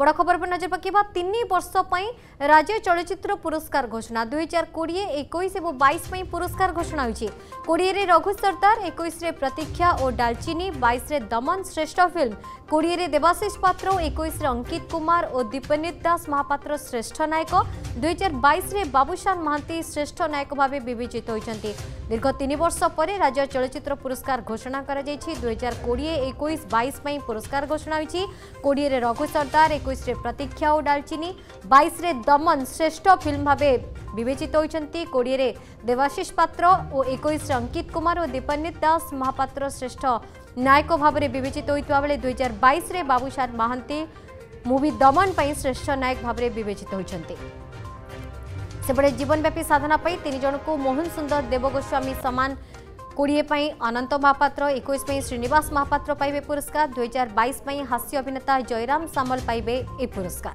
বড় খবর উপরে নজর পকাইবা তিন বর্ষ রাজ্য চলচ্চিত্র পুরস্কার ঘোষণা দুই হাজার কোড়িয়ে একুশ এবং বাইশ পুরস্কার ঘোষণা হয়েছে কোড়িয়ে রঘু সর্দার একুশে প্রতীক্ষা ও ডালচিনি বাইশে দমন শ্রেষ্ঠ ফিল্ম কোড়িয়ে দেবাশিষ পাত্র একুশে অঙ্কিত কুমার ও দীপনীত দাস মহাপাত্র শ্রেষ্ঠ নায়ক দুই হাজার বাইশে বাবুশান মহান্তি শ্রেষ্ঠ নায়ক ভাবে বিবেচিত হয়েছেন দীর্ঘ তিন বর্ষ পরে রাজ্য চলচ্চিত্র পুরস্কার ঘোষণা করা যাই দুই হাজার কোড়িয়ে একুশ বাইশ পুরস্কার ঘোষণা হয়েছে কোড়িয়ে রঘু সর্দার একুশে প্রতীক্ষা ও ডালচিনি বাইশে দমন শ্রেষ্ঠ ফিল্ম ভাবে বিবেচিত হয়েছেন কোড়িয়ে দেবাশিষ পাত্র ও একুশে অঙ্কিত কুমার ও দীপান্বিত দাস মহাপাত্র শ্রেষ্ঠ নায়ক ভাবে বিবেচিত হয়েছে বেড়ে দুই হাজার বাইশে বাবুসাদ মহান্তি মুভি দমন শ্রেষ্ঠ নায়ক ভাবে বিবেচিত হয়েছে সেভাবে জীবনব্যাপী সাধনা পাই তিনজণক মোহন সুন্দর দেবগোস্বামী সমান কোড়িয়ে পাই অনন্ত মহাপাত্র একুশ পাই শ্রীনিবাস মহাপাত্র পাইবে পুরস্কার দুই হাজার বাইশ হাস্য অভিনেতা জয়রাম সামল পাইবে এই পুরস্কার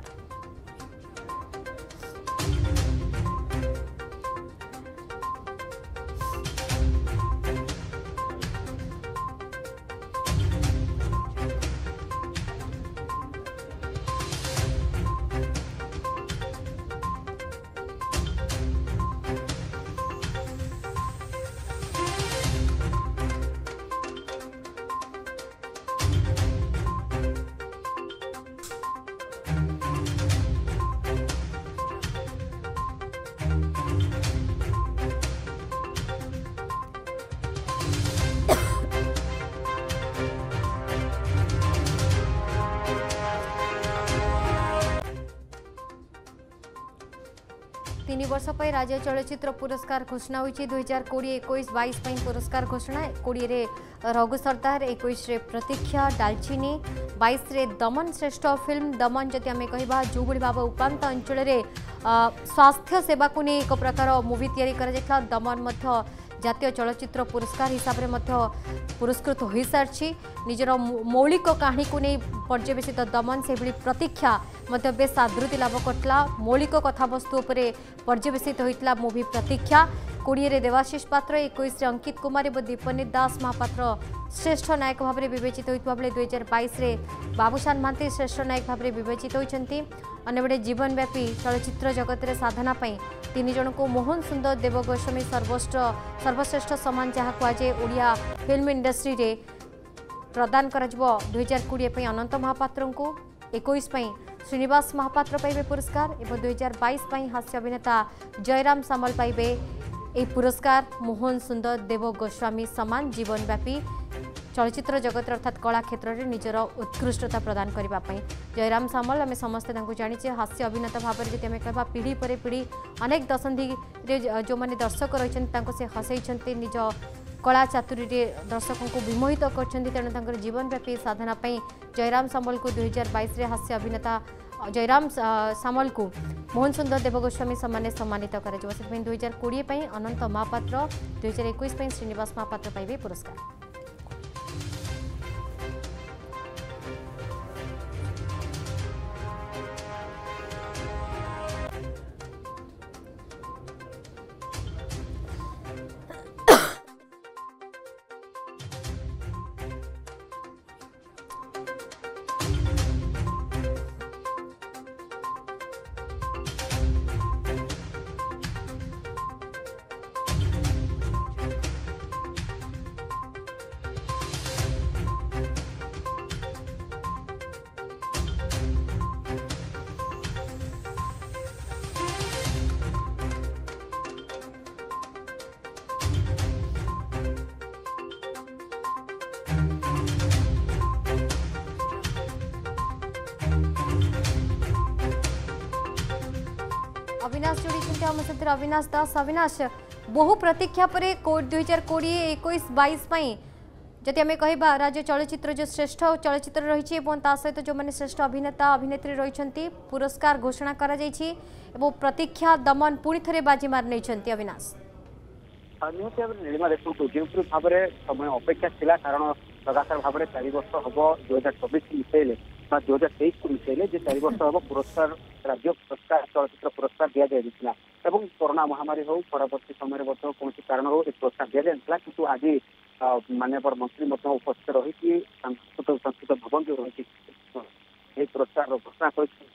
ତିନି ବର୍ଷ ପାଇଁ ରାଜ୍ୟ ଚଳଚ୍ଚିତ୍ର ପୁରସ୍କାର ଘୋଷଣା ହୋଇଛି ଦୁଇହଜାର କୋଡ଼ିଏ ଏକୋଇଶ ବାଇଶ ପାଇଁ ପୁରସ୍କାର ଘୋଷଣା କୋଡ଼ିଏରେ ରଘୁ ସର୍ଦ୍ଦାର ଏକୋଇଶରେ ପ୍ରତୀକ୍ଷା ଡାଲଚିନି ବାଇଶରେ ଦମନ ଶ୍ରେଷ୍ଠ ଫିଲ୍ମ ଦମନ ଯଦି ଆମେ କହିବା ଯେଉଁଭଳି ଭାବେ ଉପାନ୍ତ ଅଞ୍ଚଳରେ ସ୍ୱାସ୍ଥ୍ୟ ସେବାକୁ ନେଇ ଏକ ପ୍ରକାର ମୁଭି ତିଆରି କରାଯାଇଥିଲା ଦମନ ମଧ୍ୟ জাতীয় চলচ্চিত্র পুরস্কার হিসাবে মধ্যে পুরস্কৃত হয়েসারিছি নিজের মৌলিক কাহিনীকে নিয়ে পর্যবেসিত দমন সেভাবে প্রতীক্ষা মধ্যে বেশ আদৃতি লাভ করেছিল মৌলিক কথাবস্তু উপরে পর্যবেসিত হয়েছিল মুভি প্রতীক্ষা কোড়িয়ে দেবাশিষ পাত্র একুশে অঙ্কিত কুমার এবং দীপনীত দাস মহাপাত্র শ্রেষ্ঠ নায়ক ভাবে বিবেচিত হয়েছে বেড়ে দুই হাজার বাইশে বাবুসান মহান্তি শ্রেষ্ঠ নায়ক ভাবে বিবেচিত হয়েছেন অন্যপটে জীবনব্যাপী চলচ্চিত্র জগতের সাধনা তিন জনক মোহন সুন্দর দেবগোস্বামী সর্বোচ্চ সর্বশ্রেষ্ঠ সম্মান যা কুযায়ে ওড়িয়া ফিল্ম ইন্ডস্ট্রিরে প্রদান করা দুই হাজার কোড়ি অনন্ত মহাপাত্র একুশ শ্রীনিবাস মহাপাত্র পাইবে পুরস্কার এবং দুই হাজার বাইশ হাস্য অভিনেতা জয়রাম সামল পাইবে এই পুরস্কার মোহন সুন্দর দেব গোস্বামী সম্মান জীবনব্যাপী চলচিত্র জগতৰ অৰ্থাৎ কলাক্ষেত্ৰৰ নিজৰ উৎকৃষ্টতা প্ৰদান কৰিব পায়ে জয়ৰাম সামল আমি সমস্ত জানো যে হাস্য অভিনয়তা ভাৱৰ যি আমি কবা पिढी পৰে पिढी अनेक দশнди যে যো মানে দৰ্শক ৰৈছন তাকো সে হাসেছন্তি নিজ কলা চাতুৰীৰে দৰ্শকক বিমোহিত কৰছন্তি তেওঁৰ জীৱনব্যাপী সাধনা পাই জয়ৰাম সামলক 2022 ৰ হাস্য অভিনয়তা জয়ৰাম সামলক মোহন সুন্দৰ দেৱ গোস্বামী সন্মানে সন্মানিত কৰে জৱসিত 2020 পই অনন্ত মাপাત્ર 2021 পই শ্রীনিবাস মাপাત્ર পাইবি পুরস্কার અવિનાશ જોડીશું આમ સાથે અવિનાશ દાસ અવિનાશ બહુ પ્રતીક્ષા ପରେ ଦୁଇହଜାର କୋଡ଼ିଏ ଏକୋଇଶ ବାଇଶ ପାଇଁ ଯଦି ଆମେ କହିବା ରାଜ୍ୟ ଚଳଚ୍ଚିତ୍ର ଯେଉଁ ଶ୍ରେଷ୍ଠ ଚଳଚ୍ଚିତ୍ର ରହିଛି ଏବଂ ତା ସହିତ ଯେଉଁମାନେ ଶ୍ରେଷ୍ଠ ଅଭିନେତା ଅଭିନେତ୍ରୀ ରହିଛନ୍ତି ପୁରସ୍କାର ଘୋଷଣା କରାଯାଇଛି ଏବଂ ପ୍ରତୀକ୍ଷା ଦମନ ପୁଣି ଥରେ ବାଜିମାର ନେଇଛନ୍ତି ଅବିନାଶ ନିହାତି ଭାବରେ ନିର୍ମା ଦେଖନ୍ତୁ ଯେଉଁପରି ଭାବରେ ସମୟ ଅପେକ୍ଷା ଥିଲା କାରଣ ଲଗାତାର ଭାବରେ ଚାରି ବର୍ଷ ହେବ ଦୁଇ ହଜାର ଚବିଶ ମିଶାଇଲେ 2023 కు మిసేలే జారి వర్షా అవర్ పురస్కార్ రాష్ట్ర ప్రస్కార్ చలనచిత్ర పురస్కార్ ఇవ్వబడతిన ఎవం కరోనా మహమ్మారి హో ఫరవత్తి సమయర బత కోనుచి కారణరో ఈ ప్రశాం దేలన్ ప్లకి తు అజే మాన్యవర్ మంత్రి మత ఉపస్తత రహకి కి సాంస్కృతిక సాంస్కృతిక భవన కు రహకి ఈ ప్రశార్ అవర్ ప్రశాం హోయచి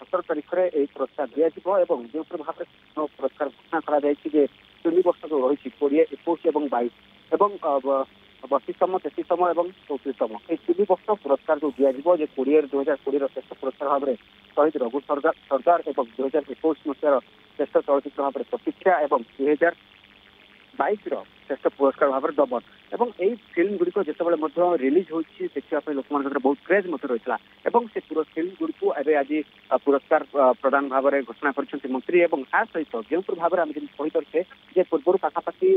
సత్ర తారీఖరే ఈ ప్రశాం దేయా దిబో ఎవం జుత్ర భాపే ఈ ప్రశార్ పురస్కార్ భున కరాయైచి కి 20 సంవత్సర కు రహకి కొడియే 14 మరియు 22 ଏବଂ ବତିଶତମ ତେତିଶତମ ଏବଂ ଚଉତିରିଶତମ ଏହି ତିନି ବର୍ଷ ପୁରସ୍କାର ଯୋଉ ଦିଆଯିବ ଯେ କୋଡ଼ିଏରେ ଦୁଇ ହଜାର କୋଡ଼ିଏର ଶ୍ରେଷ୍ଠ ପୁରସ୍କାର ଭାବରେ ଶହୀଦ ରଘୁ ସର୍ଦ୍ଦାର ଏବଂ ଦୁଇ ହଜାର ଏକୋଇଶ ମସିହାର ଶ୍ରେଷ୍ଠ ଚଳଚ୍ଚିତ୍ର ଭାବରେ ପ୍ରତୀକ୍ଷା ଏବଂ ଦୁଇ ହଜାର ବାଇଶର ଶ୍ରେଷ୍ଠ ପୁରସ୍କାର ଭାବରେ ଦବନ ଏବଂ ଏହି ଫିଲ୍ମ ଗୁଡ଼ିକ ଯେତେବେଳେ ମଧ୍ୟ ରିଲିଜ ହୋଇଛି ଦେଖିବା ପାଇଁ ଲୋକମାନଙ୍କର ବହୁତ କ୍ରେଜ୍ ମଧ୍ୟ ରହିଥିଲା ଏବଂ ସେ ଫିଲ୍ମ ଗୁଡ଼ିକୁ ଏବେ ଆଜି ପୁରସ୍କାର ପ୍ରଦାନ ଭାବରେ ଘୋଷଣା କରିଛନ୍ତି ମନ୍ତ୍ରୀ ଏବଂ ଏହା ସହିତ ଯେଉଁପରି ଭାବରେ ଆମେ ଯେମିତି କହିପାରୁଛେ ଯେ ପୂର୍ବରୁ ପାଖାପାଖି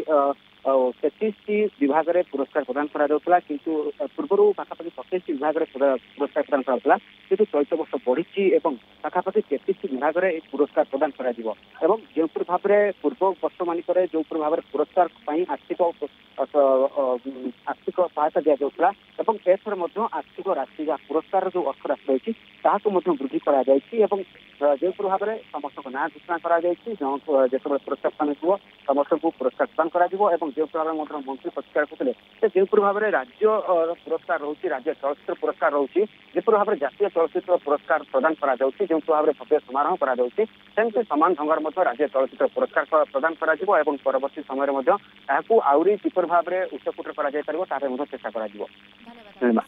ତେତିଶଟି ବିଭାଗରେ ପୁରସ୍କାର ପ୍ରଦାନ କରାଯାଉଥିଲା କିନ୍ତୁ ପୂର୍ବରୁ ପାଖାପାଖି ସତେଇଶଟି ବିଭାଗରେ ପୁରସ୍କାର ପ୍ରଦାନ କରାଯାଉଥିଲା କିନ୍ତୁ ଚଳିତ ବର୍ଷ ବଢ଼ିଛି ଏବଂ ପାଖାପାଖି ତେତିଶଟି ବିଭାଗରେ ଏହି ପୁରସ୍କାର ପ୍ରଦାନ କରାଯିବ ଏବଂ ଯେଉଁପରି ଭାବରେ ପୂର୍ବ ବର୍ଷମାନଙ୍କରେ ଯେଉଁପରି ଭାବରେ ପୁରସ୍କାର ପାଇଁ कि तौरस अथवा अजी एप्सिको फाइटागेजपुरा एवं केसरेमत्रो आत्तिको राष्ट्रीय पुरस्कारର जो अवसर আছে সেটি তাକୁ মধ্যে বৃদ্ধি করা যায় কি এবং জয়পুর ভাবের সম্পর্কক নাম যুকনা করা যায় কি যেমন প্রকল্প মানে কি ସମସ୍ତଙ୍କୁ ପୁରସ୍କାର ପ୍ରଦାନ କରାଯିବ ଏବଂ ଯେଉଁପରି ପ୍ରକାର ମଧ୍ୟ ମନ୍ତ୍ରୀ ପ୍ରତିକାର କରିଥିଲେ ସେ ଯେଉଁପରି ଭାବରେ ରାଜ୍ୟ ପୁରସ୍କାର ରହୁଛି ରାଜ୍ୟ ଚଳଚ୍ଚିତ୍ର ପୁରସ୍କାର ରହୁଛି ଯେପରି ଭାବରେ ଜାତୀୟ ଚଳଚ୍ଚିତ୍ର ପୁରସ୍କାର ପ୍ରଦାନ କରାଯାଉଛି ଯେଉଁ ଭାବରେ ଭବ୍ୟ ସମାରୋହ କରାଯାଉଛି ସେମିତି ସମାନ ଢଙ୍ଗରେ ମଧ୍ୟ ରାଜ୍ୟ ଚଳଚ୍ଚିତ୍ର ପୁରସ୍କାର ପ୍ରଦାନ କରାଯିବ ଏବଂ ପରବର୍ତ୍ତୀ ସମୟରେ ମଧ୍ୟ ଏହାକୁ ଆହୁରି କିପରି ଭାବରେ ଉଚ୍ଚକୋଟରେ କରାଯାଇପାରିବ ପାରିବ ତାହା ମଧ୍ୟ ଚେଷ୍ଟା କରାଯିବ ଧନ୍ୟବାଦ